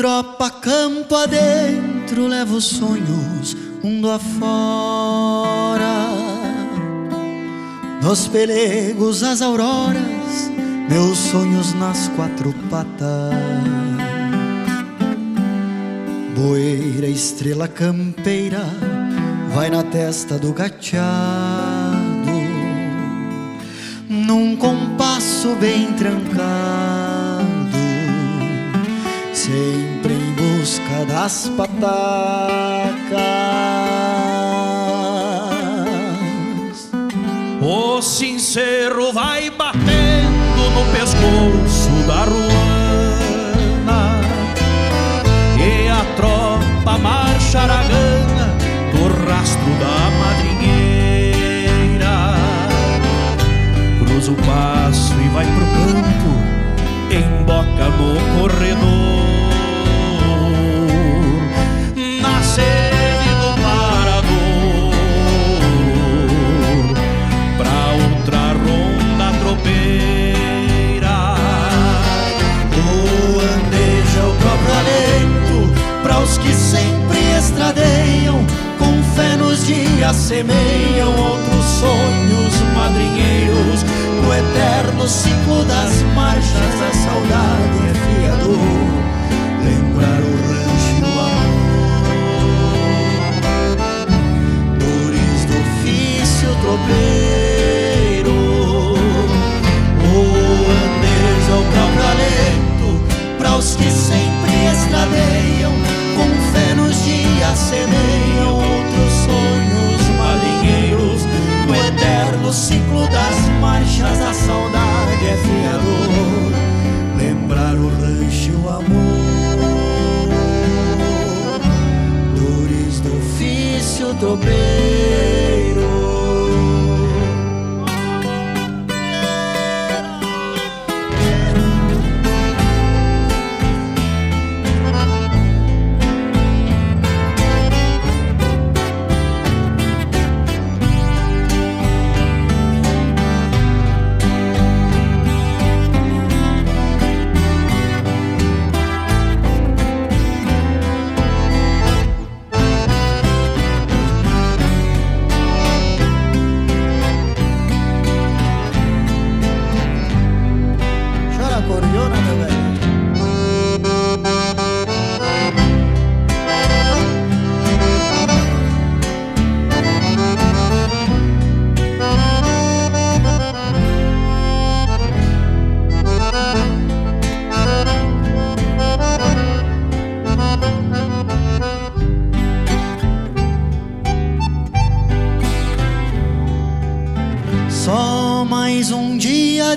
Tropa campo adentro, levo sonhos mundo afora. Nos pelegos, as auroras, meus sonhos nas quatro patas. Boeira, estrela campeira, vai na testa do gateado. Num compasso bem trancado sempre em busca das patacas. O sincero vai batendo no pescoço da ruana e a tropa marcha aragana para os que sempre estradeiam, com fé nos dias semeiam outros sonhos madrinheiros. No eterno ciclo das marchas, a saudade é fiador. Lembrar o rancho e o amor. Dores do ofício tropeiro. Ofício tropeiro.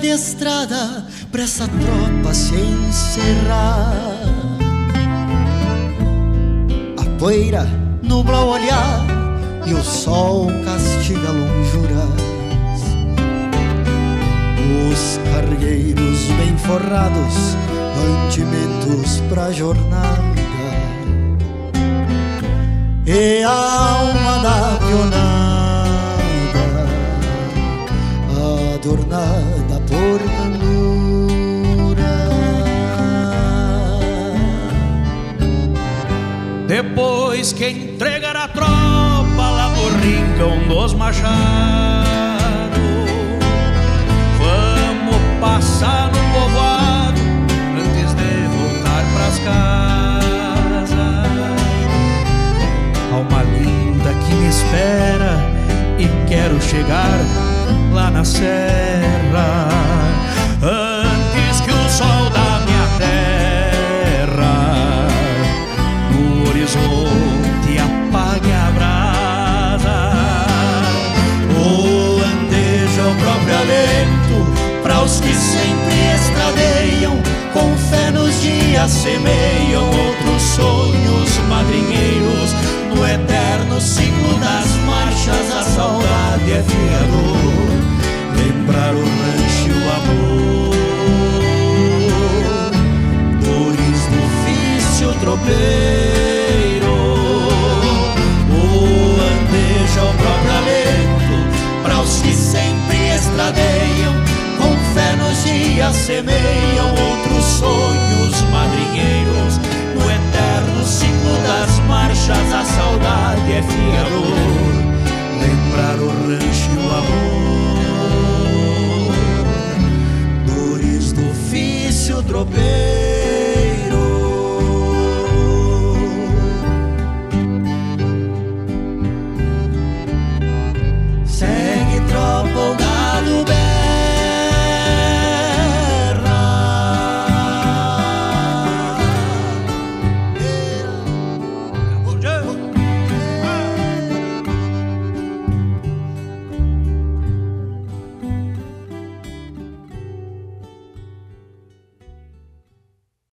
Dia de estrada pra essa tropa se encerrar. A poeira nubla o olhar e o sol castiga lonjuras. Os cargueiros bem forrados, mantimentos pra jornada. E a alma Depois que entregar a tropa lá no rincão dos machados, vamos passar no povoado antes de voltar pras casas. Alma linda que me espera e quero chegar lá na serra alento para os que sempre estradeiam, com fé nos dias semeiam outros sonhos madrinheiros. No eterno ciclo das marchas, a saudade é fiador. Lembrar o rancho e o amor, dores do ofício tropeiro. Semeiam outros sonhos madrinheiros. eterno ciclo das marchas, a saudade é fiador.